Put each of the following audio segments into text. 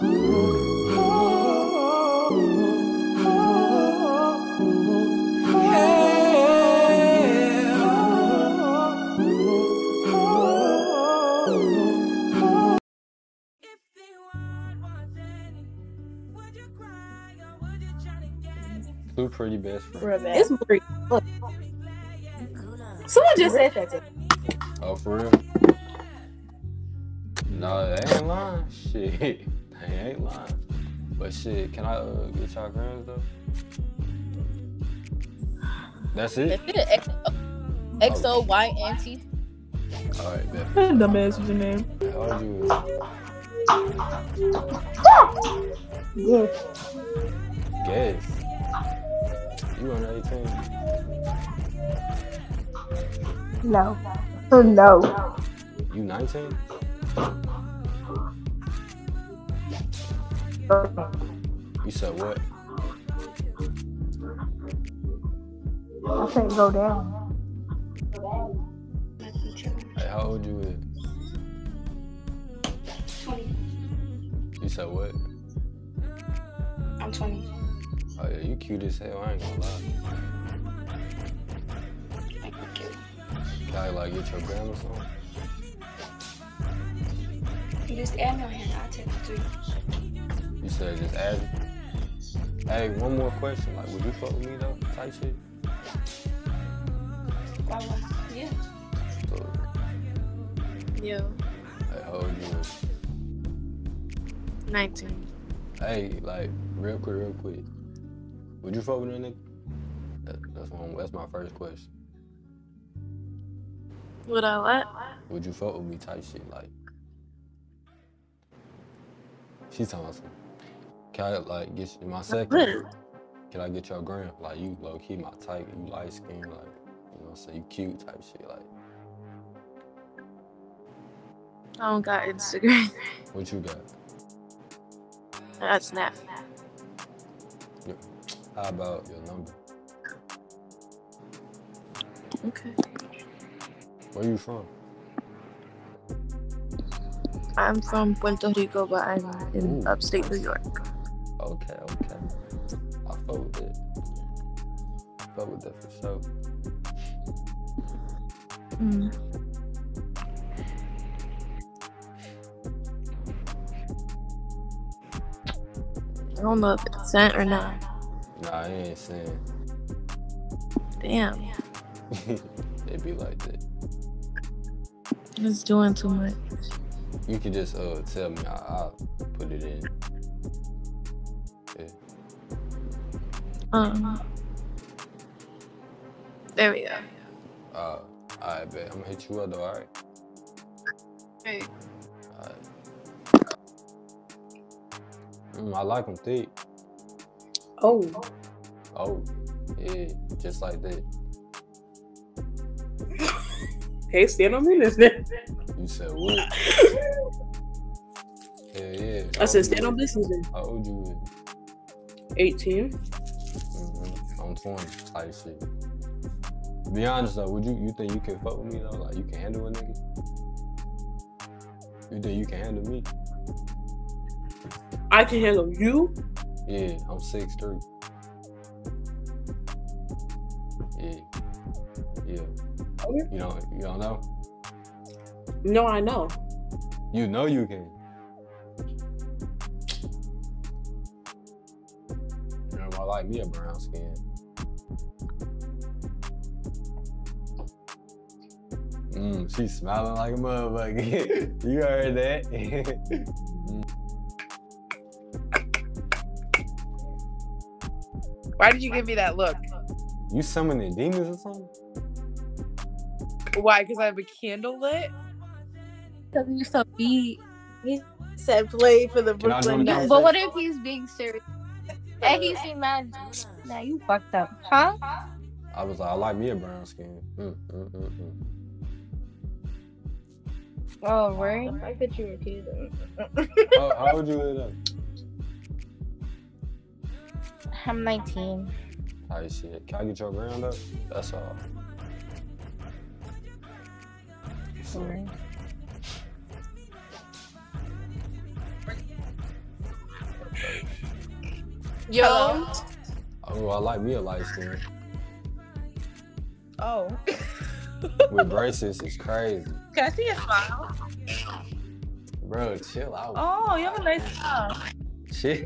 Two pretty best friends. It's Marie. Look. Someone just said that to me. Oh, for real? No, they ain't lying. Shit, they ain't lying. But shit, can I uh, get y'all grams though? That's it. That's it. X- X O Y N T. All right, bet. Dumbass was your name. How old you? Yes. Guess. You under 18? No. No. You 19? You said what? I can't go down. Hey, how old you is? 20. You said what? I'm 20. Oh yeah, you cute as hell. I ain't gonna lie. Thank you. Can I like get your grandma's or something? You just add me on here. I'll take the to you. Said just add. Hey, one more question. Like, would you fuck with me though? Type shit. Yeah. So, Yeah. hey, how old you is? 19. Hey, like, real quick, real quick. Would you fuck with a nigga? That, that's one. That's my first question. Would I what? Would you fuck with me? Type shit. Like, she's talking about some. Can I like get you, my second? Can I get your gram? Like, you low key my type. You light skin, like, you know, saying you cute type shit. Like, I don't got Instagram. what you got? I got Snap. How about your number? Okay. Where you from? I'm from Puerto Rico, but I'm in Ooh. upstate New York. That. Mm. I don't know if it's sent or not. Nah, I ain't saying. Damn, it be like that. it's doing too much. You can just uh tell me. I, I'll put it in. Yeah. Um, there we go. Uh, I bet. I'm gonna hit you up though. All right. Hey. All right. Mm, I like them thick. Oh. Oh, yeah, just like that. Hey, stand on business then. You said what? yeah, yeah. I said stand on business then. How old you? 18. Mm-hmm. I'm 20. Type shit. Be honest though, would you you think you can fuck with me though? Like you can handle a nigga? You think you can handle me? I can handle you. Yeah, I'm 6'3". Yeah. Yeah. Okay. You don't you don't know? No, I know. You know you can. You know, I like me a brown skin. Mm, she's smiling like a motherfucker. you heard that? Why did you give me that look? you summoning demons or something? Why? Because I have a candle lit? Because you're so beat. He said play for the Can I do Brooklyn? Nets. But what if he's being serious? And he's being mad. Nah, you fucked up. Huh? I was like, I like me a brown skin. Mm, mm, mm, Oh, word? I bet you were teasing. How, how old you is that? I'm 19. Tight shit. Can I get your ground up? That's all. Sorry. Yo. Hello? Oh, I like me a light skin. Oh. With braces, it's crazy. Can I see your smile? Bro, chill out. Oh, you have a nice smile. Chill,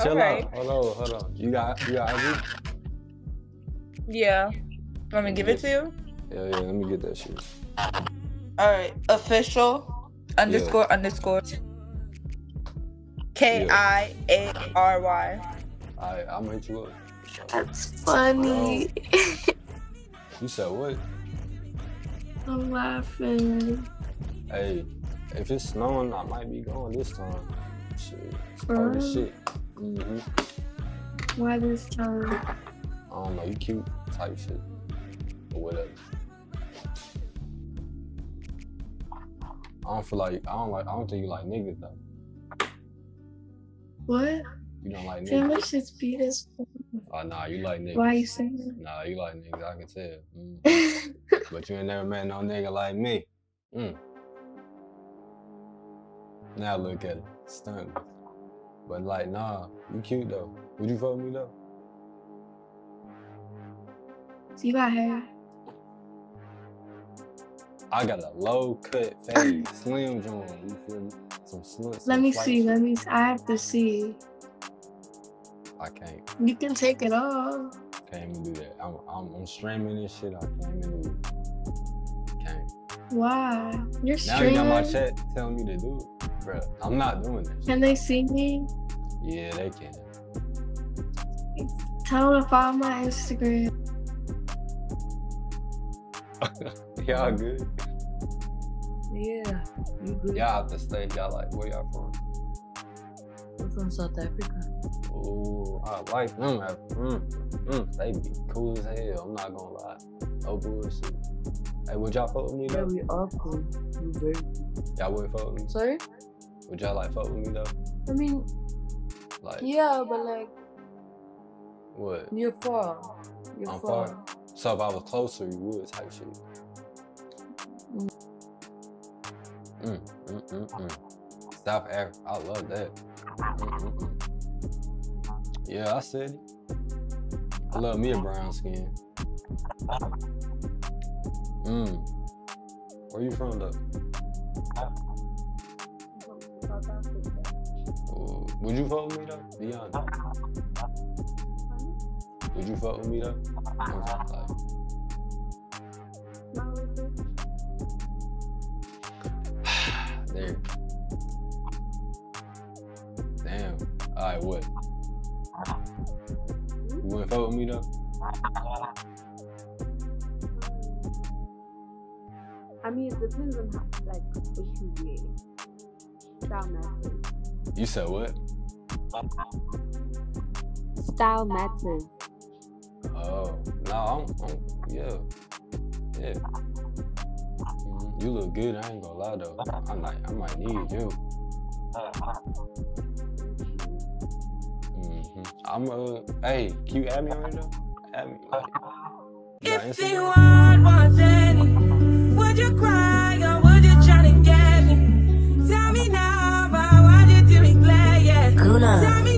chill Alright. out. Hold on, hold on. You got, you got IG? Yeah. Want me to give it to you? Yeah, yeah. Let me get that shit. All right. Official underscore underscore K I A R Y. I, I'll make you up. That's funny. You said what? I'm laughing. Hey, if it's snowing, I might be going this time. Shit, it's For cold as real? shit. hmm Why this time? I don't know, you cute type shit. Or whatever. I don't feel like I don't like I don't think you like niggas though. What? You don't like Damn, niggas. that shit's beat as fuck. Oh nah, you like niggas. Why you saying that? Nah, you like niggas, I can tell. Mm. But you ain't never met no nigga like me. Mm. Now look at it. Stunned. But like, nah, you cute though. Would you fuck me though? you got hair. I got a low cut fade, slim joint. You feel me? Some slim. Let me see. shit. Let me. I have to see. I can't. You can take it off. Can't even do that. I'm, I'm, I'm streaming this shit. I can't even do it. Can't. Why? You're Now you got my chat telling me to do it, bro. I'm not doing this. Can they see me? Yeah, they can. Tell them to follow my Instagram. y'all good? Yeah, you good? Y'all out the state. Y'all like where y'all from? I'm from South Africa. Ooh, I like them. Mm, mm, they be cool as hell. I'm not gonna lie. No bullshit. Hey, would y'all fuck with me Yeah, though? we are cool. We very cool. Y'all would fuck with me? Sorry? Would y'all like fuck with me though? I mean, Like yeah, but like, what? you're far. You're I'm far. far. So if I was closer, you would type shit. Mm. Mm, mm, mm, mm. South Africa, I love that. Mm, mm, mm. Yeah, I said it. I love me a brown skin. Mm. Where you from though? Would you fuck with me though? Be honest. Would you fuck with me though? I'm like, there. Damn. Alright, what? You wanna fuck with me though? I mean, it depends on how, like, what you wear. Style matters. You said what? Style matters. Oh, no, I'm, I'm yeah. Yeah. Mhm. You look good, I ain't gonna lie though. I might, I might need you. hmm I'm uh, hey, can you add me on here though? Add me. Like, If the Instagram? world was ending, would you cry Yeah.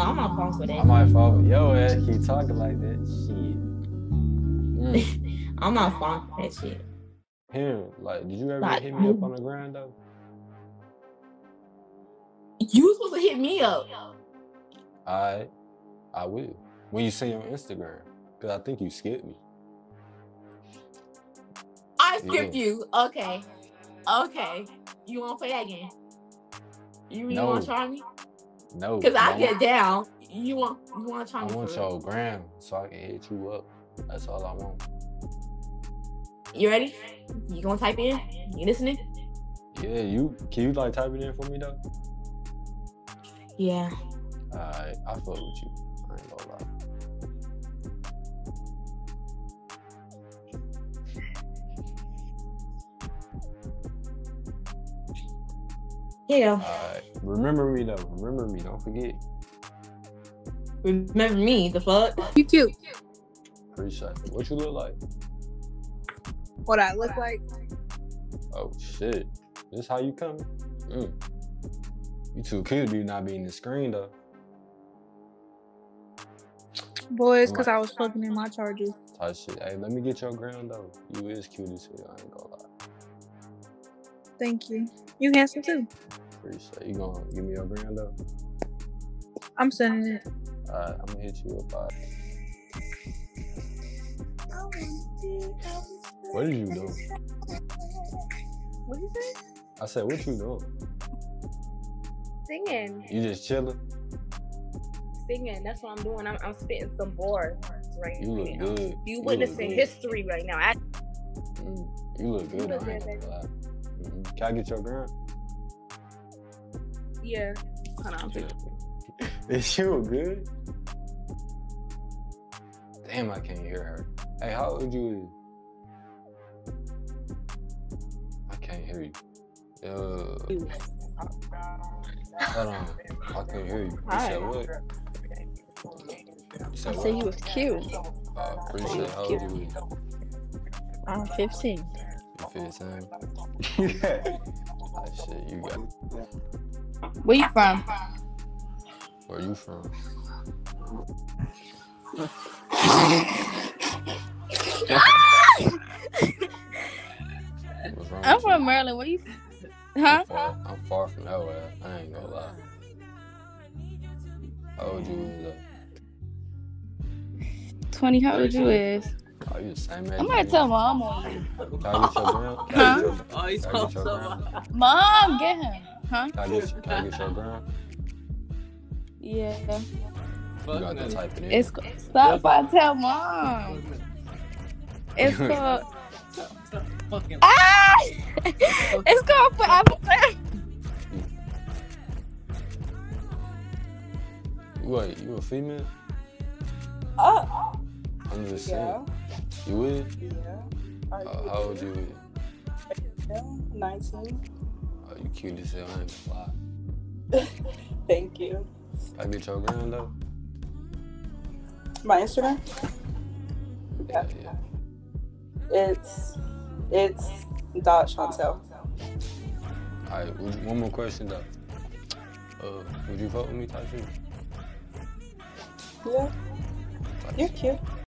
No, I'm not falling for I that. might fall. for- Yo, ass keep talking like that. Shit. Mm. I'm not falling for that shit. Him, like, did you ever Like, hit me up on the ground though? You supposed to hit me up. I, I will. When you see on Instagram, cause I think you skipped me. I skipped Yeah. you. Okay. Okay. You wanna play that game? You really No. wanna try me? No, Cause I get down. You want you wanna try I want your gram so I can hit you up. That's all I want. You ready? You gonna type in? You listening? Yeah, you can you like type it in for me though? Yeah. Alright, I fuck with you. I ain't gonna lie. Yeah. Alright. Remember me though. Remember me. Don't forget. Remember me? The fuck? You cute. Appreciate it. What you look like? What I look like? Oh shit. This how you coming? Mm. You too cute to be not being the screen though. Boys, cause I was plugging in my chargers. Type shit. Hey, let me get your ground though. You is cute as hell. I ain't gonna lie. Thank you. You handsome too. Appreciate it. You gonna give me your ground though? I'm sending it. Alright, I'm gonna hit you up. Alright. What did you do? What you say? I said, what you doing? Singing. You just chilling? Singing. That's what I'm doing. I'm, I'm spitting some bars right You look now. good. You look witnessing good. history right now. I, Mm, you look good. look I ain't good, lie. Mhm. Can I get your ground? Yeah. Hold on. Is you good? Damn, I can't hear her. Hey, how old you is? I can't hear you. Uh, hold on. I can't hear you. You said what? You said I said you was cute. Uh, appreciate how old you is. I'm 15. You feel the same? yeah. Ah, shit, you got. Where you from? Where you from? I'm with you? from Maryland. Where you? from? Huh? I'm far, I'm far from nowhere. I ain't gonna lie. How old you is 20. How old you is? Oh, you the same age. I'm gonna tell me. mom on you. Can I get your gram? Huh? Oh, he's can I get your gram? Mom, get him. Huh? Can I get, can I get your gram? Yeah. You got to type it in. It's stop. If I tell mom. It's called. Ah! it's called for Apple. Wait, you a female? Oh, I'm just yeah. saying. You is? Yeah. Are Uh, how old you is? you 19? Oh, you cute as hell. I ain't. Thank you. I get your gram though? My Instagram? Yeah, yeah. It's it's dot Chantel. Alright, you- one more question though. Uh, would you vote with me, type shit? Yeah. You're cute.